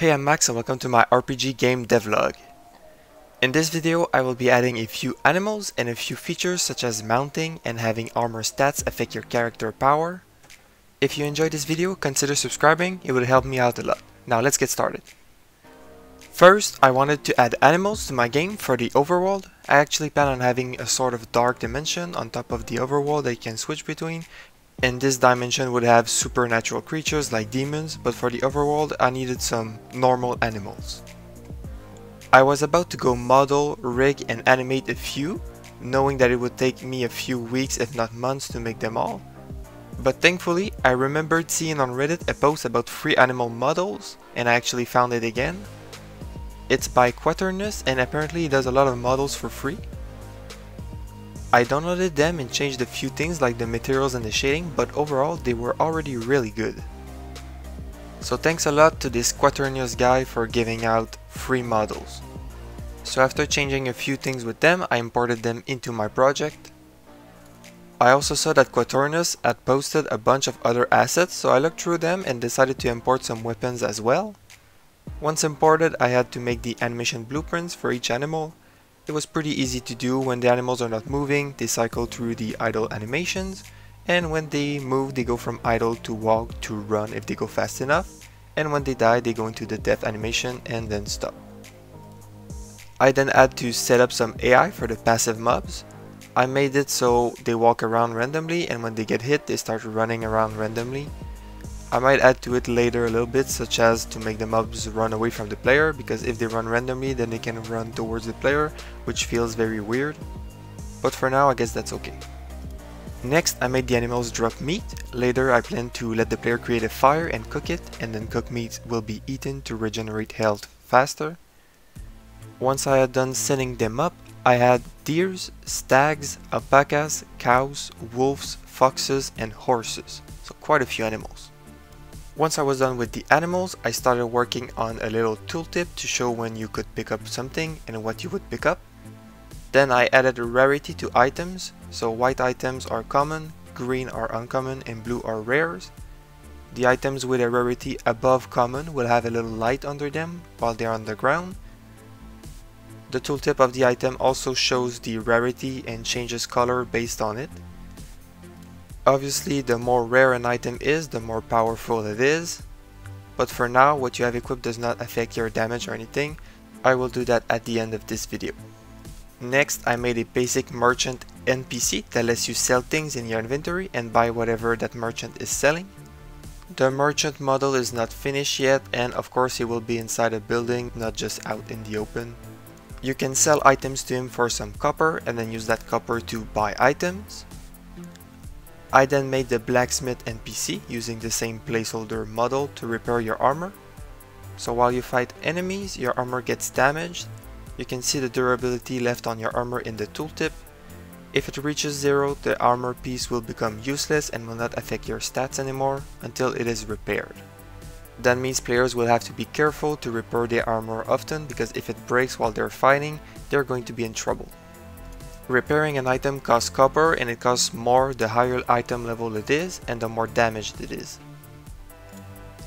Hey, I'm Max and welcome to my RPG game devlog. In this video, I will be adding a few animals and a few features such as mounting and having armor stats affect your character power. If you enjoyed this video, consider subscribing, it would help me out a lot. Now let's get started. First, I wanted to add animals to my game for the overworld. I actually plan on having a sort of dark dimension on top of the overworld that you can switch between and this dimension would have supernatural creatures like demons, but for the overworld I needed some normal animals. I was about to go model, rig and animate a few, knowing that it would take me a few weeks if not months to make them all. But thankfully, I remembered seeing on Reddit a post about free animal models, and I actually found it again. It's by Quaternius and apparently it does a lot of models for free. I downloaded them and changed a few things like the materials and the shading, but overall they were already really good. So thanks a lot to this Quaternius guy for giving out free models. So after changing a few things with them, I imported them into my project. I also saw that Quaternius had posted a bunch of other assets, so I looked through them and decided to import some weapons as well. Once imported, I had to make the animation blueprints for each animal, it was pretty easy to do when the animals are not moving, they cycle through the idle animations, and when they move they go from idle to walk to run if they go fast enough, and when they die they go into the death animation and then stop. I then had to set up some AI for the passive mobs. I made it so they walk around randomly and when they get hit they start running around randomly. I might add to it later a little bit such as to make the mobs run away from the player because if they run randomly then they can run towards the player which feels very weird. But for now I guess that's okay. Next I made the animals drop meat, later I plan to let the player create a fire and cook it and then cooked meat will be eaten to regenerate health faster. Once I had done setting them up, I had deers, stags, alpacas, cows, wolves, foxes and horses, so quite a few animals. Once I was done with the animals, I started working on a little tooltip to show when you could pick up something and what you would pick up. Then I added a rarity to items, so white items are common, green are uncommon and blue are rares. The items with a rarity above common will have a little light under them while they're on the ground. The tooltip of the item also shows the rarity and changes color based on it. Obviously the more rare an item is, the more powerful it is. But for now, what you have equipped does not affect your damage or anything. I will do that at the end of this video. Next, I made a basic merchant NPC that lets you sell things in your inventory and buy whatever that merchant is selling. The merchant model is not finished yet and of course he will be inside a building, not just out in the open. You can sell items to him for some copper and then use that copper to buy items. I then made the blacksmith NPC using the same placeholder model to repair your armor. So while you fight enemies, your armor gets damaged. You can see the durability left on your armor in the tooltip. If it reaches zero, the armor piece will become useless and will not affect your stats anymore until it is repaired. That means players will have to be careful to repair their armor often because if it breaks while they're fighting, they're going to be in trouble. Repairing an item costs copper and it costs more the higher item level it is and the more damaged it is.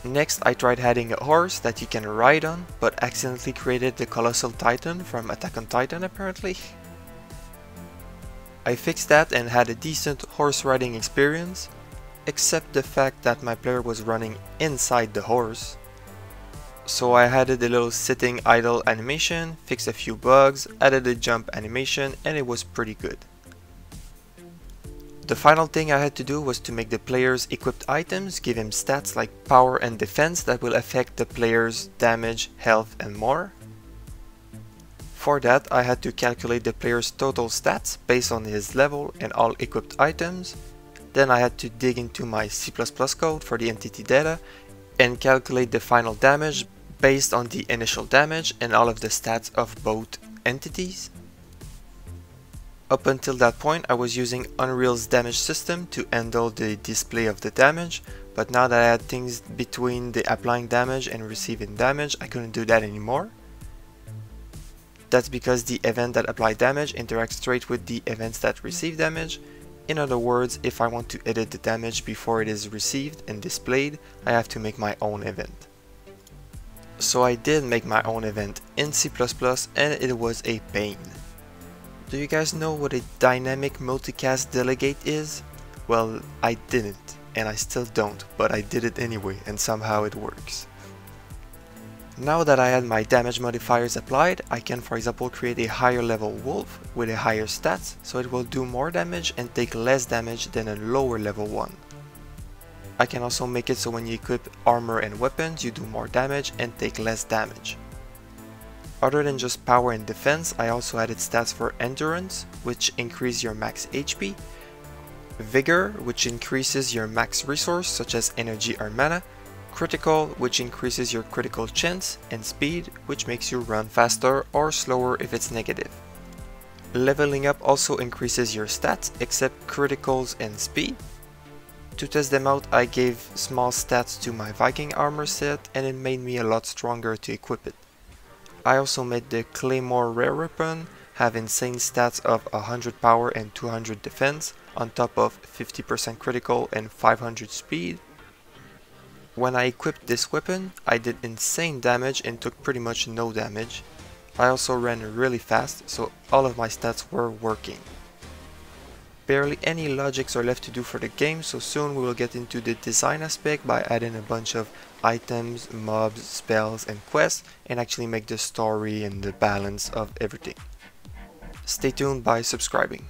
Next I tried adding a horse that you can ride on, but accidentally created the Colossal Titan from Attack on Titan apparently. I fixed that and had a decent horse riding experience, except the fact that my player was running inside the horse, so I added a little sitting idle animation, fixed a few bugs, added a jump animation and it was pretty good. The final thing I had to do was to make the player's equipped items give him stats like power and defense that will affect the player's damage, health and more. For that I had to calculate the player's total stats based on his level and all equipped items. Then I had to dig into my C++ code for the entity data and calculate the final damage based on the initial damage and all of the stats of both entities. Up until that point I was using Unreal's damage system to handle the display of the damage, but now that I had things between the applying damage and receiving damage, I couldn't do that anymore. That's because the event that applied damage interacts straight with the events that receive damage. In other words, if I want to edit the damage before it is received and displayed, I have to make my own event. So I did make my own event in C++ and it was a pain. Do you guys know what a dynamic multicast delegate is? Well, I didn't, and I still don't, but I did it anyway, and somehow it works. Now that I had my damage modifiers applied, I can for example create a higher level wolf with a higher stats, so it will do more damage and take less damage than a lower level one. I can also make it so when you equip armor and weapons, you do more damage and take less damage. Other than just power and defense, I also added stats for endurance, which increase your max HP, vigor, which increases your max resource such as energy or mana, critical, which increases your critical chance, and speed, which makes you run faster or slower if it's negative. Leveling up also increases your stats, except criticals and speed. To test them out, I gave small stats to my Viking armor set, and it made me a lot stronger to equip it. I also made the Claymore rare weapon have insane stats of 100 power and 200 defense, on top of 50% critical and 500 speed, when I equipped this weapon, I did insane damage and took pretty much no damage. I also ran really fast, so all of my stats were working. Barely any logics are left to do for the game, so soon we will get into the design aspect by adding a bunch of items, mobs, spells, and quests, and actually make the story and the balance of everything. Stay tuned by subscribing.